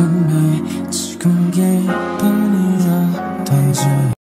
모두 지금 기분